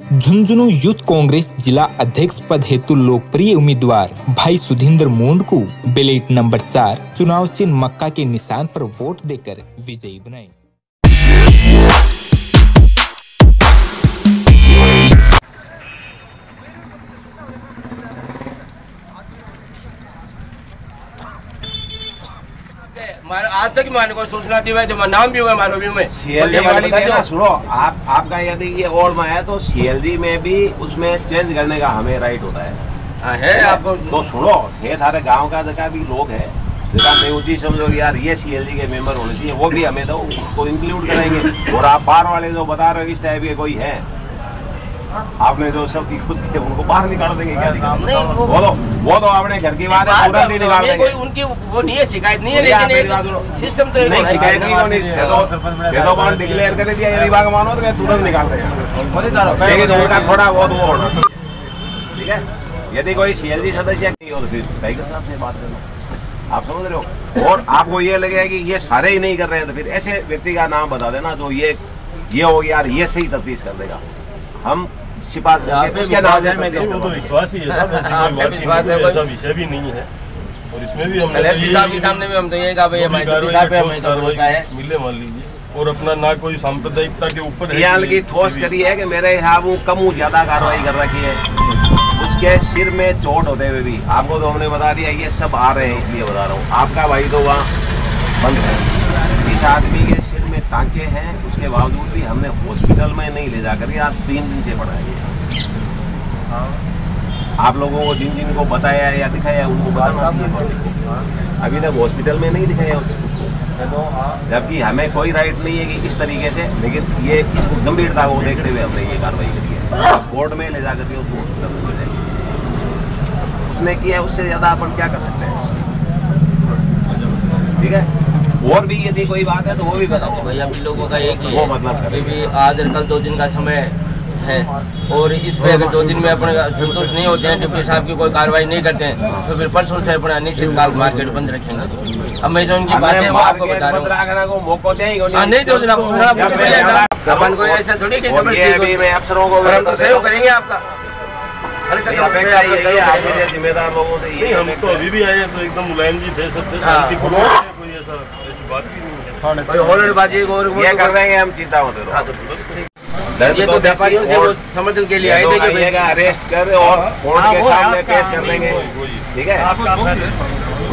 Jhunjhunu youth Congress जिला अध्यक्ष पद हेतु लोकप्रिय उम्मीदवार भाई सुधींद्र मोंड को बेलेट नंबर चार, चुनाव चिन्ह मक्का के निशान पर वोट देकर विजयी बनाए मारे आज तक मैंने को सूचना दी हुई तो नाम भी हुआ मारो भी में वाली में ना सुनो आप आपका यदि ये और में है तो सीएलजी में भी उसमें चेंज करने का हमें राइट होता है। हाँ, है आपको तो सुनो ये सारे गाँव का जगह भी लोग है जगह में समझो यार ये सीएलजी के मेंबर होने चाहिए वो भी हमें तो उसको इंक्लूड करेंगे। और आप बाहर वाले जो बता रहे हो इस टाइप के कोई है आपने जो सब की खुद के उनको बाहर निकाल देंगे क्या निकाल नहीं, वो- वो तो वो तो अपने घर की बात है तुरंत ही निकाल देंगे। कोई उनकी वो नहीं है शिकायत नहीं है लेकिन सिस्टम तो नहीं शिकायत नहीं होनी ये तो ये तो बात डिक्लेयर कर दिया यदि बाग मानो तो मैं तुरंत निकाल देगा। लेकिन उनका थोड़ा बहुत वो होना। ठीक है? यदि कोई सीएलजी सदस्य नहीं हो तो फिर टाइगर साहब से बात कर लो आप समझ रहे हो? और आपको ये लगेगा कि ये सारे ही नहीं कर रहे हैं तो फिर ऐसे व्यक्ति का नाम बता देना जो ये ये हो गया यार ये सही तफ्तीश कर देगा। हम तो- तो। विश्वास ही है। साहब ऐसी हाँ, कोई बात पे विश्वास नहीं है, है, ऐसा कोई- विषय भी नहीं है। और इसमें भी हमने एसपी साहब के सामने भी हम तो ये कहा भाई हमारी साहब पे हमें तो भरोसा है। मिले मान लीजिए। और अपना ना कोई सांप्रदायिकता के ऊपर है यहाँ की ठोस करी है कि मेरे हिसाब वो कम ज़्यादा कार्रवाई कर रखी है। उसके सिर में चोट होते हुए भी। आपको तो हमने बता दिया ये सब आ रहे हैं इसलिए बता रहा हूँ। आपका भाई तो वहाँ बंद है। इस आदमी के टांके हैं उसके बावजूद भी हमने हॉस्पिटल में नहीं ले जाकर के आज तीन दिन से पढ़ा है। आप लोगों को जिन जिन को बताया या दिखाया उनको बताना चाहिए। अभी तक हॉस्पिटल में नहीं दिखाया उसको जबकि हमें कोई राइट नहीं है कि किस तरीके से लेकिन ये इसको गंभीरता को देखते हुए हमने ये कार्रवाई करी है। कोर्ट में ले जाकर के उसको हॉस्पिटल में ले जाएँगे उसने किया उससे ज़्यादा अपन क्या कर सकते हैं? ठीक है? और भी यदि कोई बात है तो वो भी बताओ। भाई हम लोगों का एक ही वो मतलब। भी आज और कल दो दिन का समय है और इस पे अगर दो दिन में अपने संतुष्ट नहीं होते हैं डिप्टी साहब की कोई कार्रवाई नहीं करते हैं तो फिर परसों से अपना निश्चित काल मार्केट बंद रखेंगे। अब मैं जो उनकी बात है वो आपको बता रहा हूँ। हाँ नहीं दो दिन। अपन को ऐसा थोड़ी अफसरों को हम तो सहयोग करेंगे आपका। है जिम्मेदार लोगों से हम तो अभी भी आए हैं तो एकदम मुलायम जी थे सब थे हाँ। शांतिपूर्वक थे, कोई ऐसा ऐसी बात भी नहीं है। वो ये तो- हम चिंता मत हाँ, करो तो ये तो व्यापारियों से वो समर्थन के लिए आए थे कि अरेस्ट कर और कोर्ट हाँ, के सामने पेश कर देंगे। ठीक है?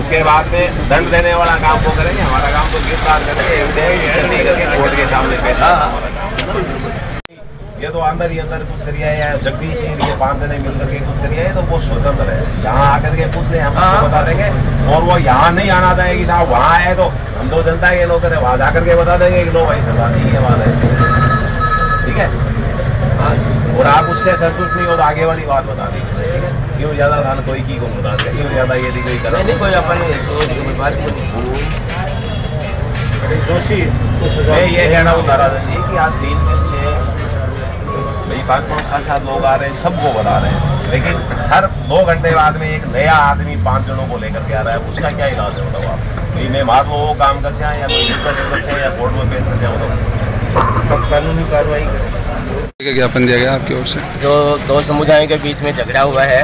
उसके बाद में दंड देने वाला काम वो करेंगे हमारा काम तो गिरफ़्तार करेंगे कोर्ट के सामने पेश हाँ, हमारा काम। ये तो अंदर ही अंदर कुछ करिए या जगदीश जी ये पाँच जने मिल करके कुछ करिए तो वो स्वतंत्र है। यहाँ आकर के पूछ ले हम हाँ। उसको बता देंगे। और वो यहाँ नहीं आना चाहिए कि साहब वहाँ आए तो हम तो जनता के लोग करे वहाँ जाकर के बता देंगे कि लो भाई सरदार नहीं है वहाँ रहे ठीक है? हाँ, और आप उससे संतुष्ट नहीं हो तो आगे वाली बात बता देंगे ठीक क्यों ज़्यादा धान कोई की को बता दें? क्यों ज़्यादा ये कोई नहीं करो? नहीं कोई अपन बात नहीं। दोषी ये कहना हूँ नाराजन जी कि आज तीन दिन से भाई पाँच पाँच सात सात लोग आ रहे हैं सबको बता रहे हैं। लेकिन हर दो घंटे बाद में एक नया आदमी पाँच जनों को लेकर के आ रहा है उसका क्या इलाज है बताओ आप? भाई मैं बात वो काम कर जाए या कोई दिक्कत कर जाए या कोर्ट में पेश कर जाए बताओ? कानूनी कार्रवाई ज्ञापन दिया गया आपकी ओर से? जो दो समुदायों के बीच में झगड़ा हुआ है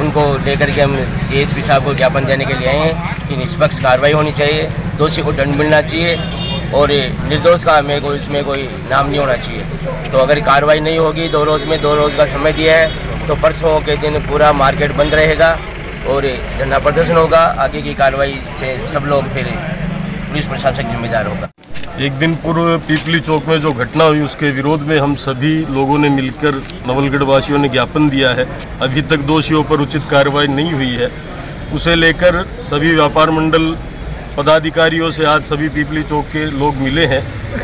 उनको लेकर के हम एस पी साहब को ज्ञापन देने के लिए आए हैं कि निष्पक्ष कार्रवाई होनी चाहिए दोषी को दंड मिलना चाहिए और निर्दोष का हमें कोई इसमें कोई नाम नहीं होना चाहिए। तो अगर कार्रवाई नहीं होगी, दो रोज़ में दो रोज़ का समय दिया है तो परसों के दिन पूरा मार्केट बंद रहेगा और धरना प्रदर्शन होगा। आगे की कार्रवाई से सब लोग फिर पुलिस प्रशासन जिम्मेदार होगा। एक दिन पूर्व पीपली चौक में जो घटना हुई, उसके विरोध में हम सभी लोगों ने मिलकर नवलगढ़ वासियों ने ज्ञापन दिया है। अभी तक दोषियों पर उचित कार्रवाई नहीं हुई है। उसे लेकर सभी व्यापार मंडल पदाधिकारियों से आज सभी पीपली चौक के लोग मिले हैं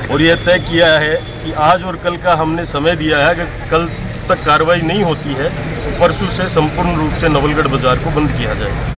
और यह तय किया है कि आज और कल का हमने समय दिया है। अगर कल तक कार्रवाई नहीं होती है तो परसों से संपूर्ण रूप से नवलगढ़ बाज़ार को बंद किया जाएगा।